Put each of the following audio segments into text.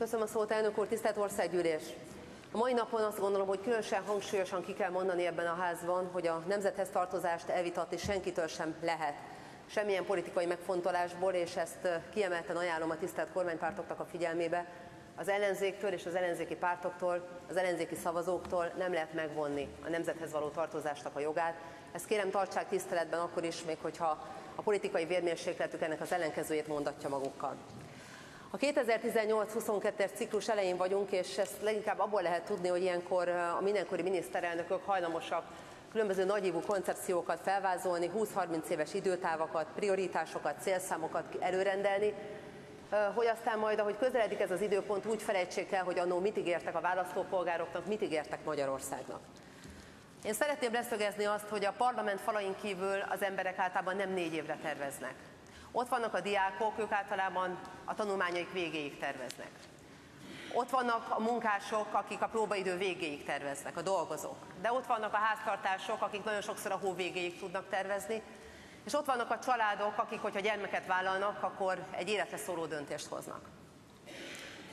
Köszönöm a szót, elnök úr, tisztelt országgyűlés! A mai napon azt gondolom, hogy különösen hangsúlyosan ki kell mondani ebben a házban, hogy a nemzethez tartozást elvitatni senkitől sem lehet. Semmilyen politikai megfontolásból, és ezt kiemelten ajánlom a tisztelt kormánypártoknak a figyelmébe, az ellenzéktől és az ellenzéki pártoktól, az ellenzéki szavazóktól nem lehet megvonni a nemzethez való tartozásnak a jogát. Ezt kérem tartsák tiszteletben akkor is, még hogyha a politikai vérmérsékletük ennek az ellenkezőjét mondatja magukkal. A 2018-22-es ciklus elején vagyunk, és ezt leginkább abból lehet tudni, hogy ilyenkor a mindenkori miniszterelnökök hajlamosak különböző nagyívú koncepciókat felvázolni, 20-30 éves időtávakat, prioritásokat, célszámokat előrendelni, hogy aztán majd, ahogy közeledik ez az időpont, úgy felejtsék el, hogy annó mit ígértek a választópolgároknak, mit ígértek Magyarországnak. Én szeretném leszögezni azt, hogy a parlament falain kívül az emberek általában nem négy évre terveznek. Ott vannak a diákok, ők általában a tanulmányaik végéig terveznek. Ott vannak a munkások, akik a próbaidő végéig terveznek, a dolgozók. De ott vannak a háztartások, akik nagyon sokszor a hó végéig tudnak tervezni, és ott vannak a családok, akik, hogyha gyermeket vállalnak, akkor egy életre szóló döntést hoznak.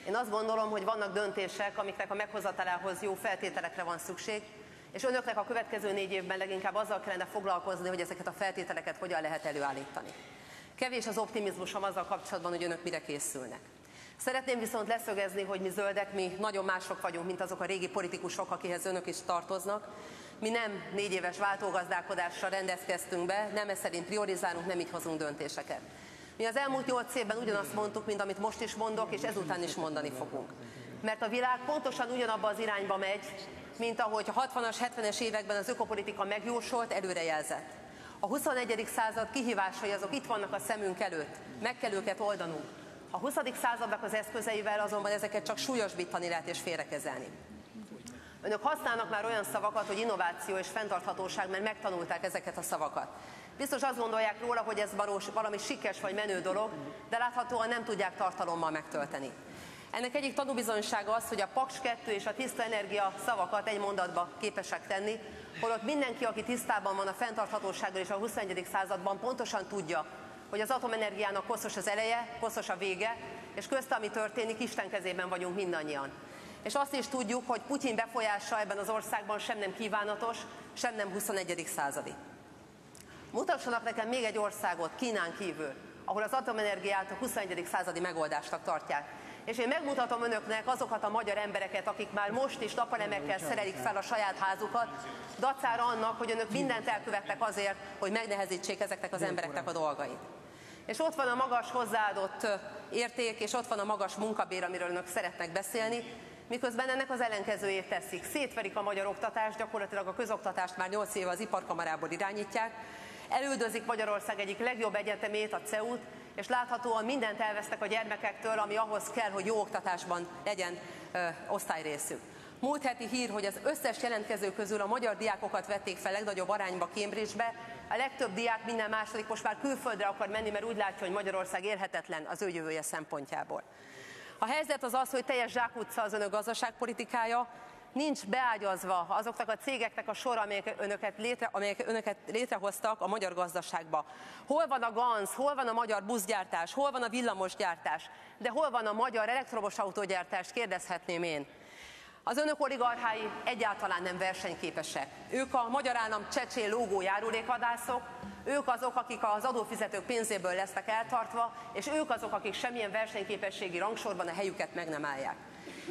Én azt gondolom, hogy vannak döntések, amiknek a meghozatalához jó feltételekre van szükség, és önöknek a következő négy évben leginkább azzal kellene foglalkozni, hogy ezeket a feltételeket hogyan lehet előállítani. Kevés az optimizmusom azzal kapcsolatban, hogy önök mire készülnek. Szeretném viszont leszögezni, hogy mi zöldek, mi nagyon mások vagyunk, mint azok a régi politikusok, akihez önök is tartoznak. Mi nem négy éves váltógazdálkodással rendezkeztünk be, nem ez szerint priorizálunk, nem így hozunk döntéseket. Mi az elmúlt nyolc évben ugyanazt mondtuk, mint amit most is mondok, és ezután is mondani fogunk. Mert a világ pontosan ugyanabba az irányba megy, mint ahogy a 60-as, 70-es években az ökopolitika megjósolt, előrejelzett. A 21. század kihívásai azok itt vannak a szemünk előtt, meg kell őket oldanunk. A 20. századnak az eszközeivel azonban ezeket csak súlyosbítani lehet és félrekezelni. Önök használnak már olyan szavakat, hogy innováció és fenntarthatóság, mert megtanulták ezeket a szavakat. Biztos azt gondolják róla, hogy ez valami sikes vagy menő dolog, de láthatóan nem tudják tartalommal megtölteni. Ennek egyik tanúbizonysága az, hogy a Paks 2 és a tiszta energia szavakat egy mondatba képesek tenni, holott mindenki, aki tisztában van a fenntarthatósággal és a 21. században pontosan tudja, hogy az atomenergiának hosszos az eleje, hosszos a vége, és közte, ami történik, Isten kezében vagyunk mindannyian. És azt is tudjuk, hogy Putyin befolyása ebben az országban sem nem kívánatos, sem nem 21. századi. Mutassanak nekem még egy országot Kínán kívül, ahol az atomenergiát a 21. századi megoldásnak tartják. És én megmutatom önöknek azokat a magyar embereket, akik már most is napalemekkel szerelik fel a saját házukat, dacára annak, hogy önök mindent elkövettek azért, hogy megnehezítsék ezeknek az embereknek a dolgait. És ott van a magas hozzáadott érték, és ott van a magas munkabér, amiről önök szeretnek beszélni, miközben ennek az ellenkezőjét teszik. Szétverik a magyar oktatást, gyakorlatilag a közoktatást már 8 éve az iparkamarából irányítják, elüldözik Magyarország egyik legjobb egyetemét, a CEU-t, és láthatóan mindent elvesztek a gyermekektől, ami ahhoz kell, hogy jó oktatásban legyen ö, osztályrészük. Múlt heti hír, hogy az összes jelentkező közül a magyar diákokat vették fel legnagyobb arányba Cambridge-be. A legtöbb diák minden második most már külföldre akar menni, mert úgy látja, hogy Magyarország élhetetlen az ő jövője szempontjából. A helyzet az az, hogy teljes zsákutca az önök gazdaságpolitikája, nincs beágyazva azoknak a cégeknek a sor, amelyek önöket, létre, amelyek önöket létrehoztak a magyar gazdaságba. Hol van a GANZ, hol van a magyar buszgyártás, hol van a villamosgyártás, de hol van a magyar elektromos autógyártás, kérdezhetném én. Az önök oligarchái egyáltalán nem versenyképesek. Ők a magyar állam csecsé lógó járulékvadászok, ők azok, akik az adófizetők pénzéből lesznek eltartva, és ők azok, akik semmilyen versenyképességi rangsorban a helyüket meg nem állják.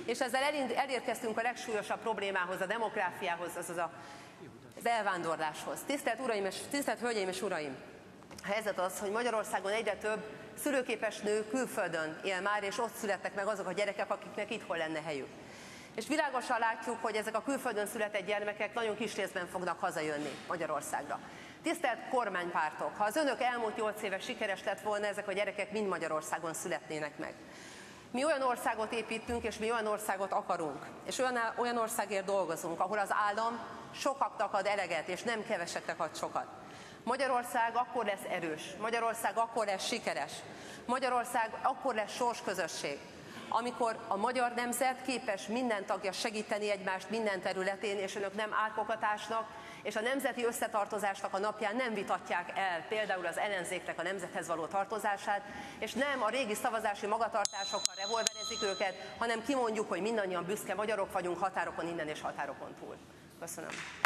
És ezzel elérkeztünk a legsúlyosabb problémához, a demográfiához, azaz a, az elvándorláshoz. Tisztelt Uraim és tisztelt Hölgyeim és Uraim! A helyzet az, hogy Magyarországon egyre több szülőképes nő külföldön él már, és ott születnek meg azok a gyerekek, akiknek itthon lenne helyük. És világosan látjuk, hogy ezek a külföldön született gyermekek nagyon kis részben fognak hazajönni Magyarországra. Tisztelt kormánypártok, ha az önök elmúlt 8 éve sikeres lett volna, ezek a gyerekek mind Magyarországon születnének meg. Mi olyan országot építünk, és mi olyan országot akarunk, és olyan, olyan országért dolgozunk, ahol az állam sokaknak ad eleget, és nem keveseknek ad sokat. Magyarország akkor lesz erős, Magyarország akkor lesz sikeres, Magyarország akkor lesz sorsközösség, amikor a magyar nemzet képes minden tagja segíteni egymást minden területén, és önök nem árkokatásnak és a nemzeti összetartozásnak a napján nem vitatják el például az ellenzéknek a nemzethez való tartozását, és nem a régi szavazási magatartásokkal revolverezik őket, hanem kimondjuk, hogy mindannyian büszke magyarok vagyunk határokon innen és határokon túl. Köszönöm.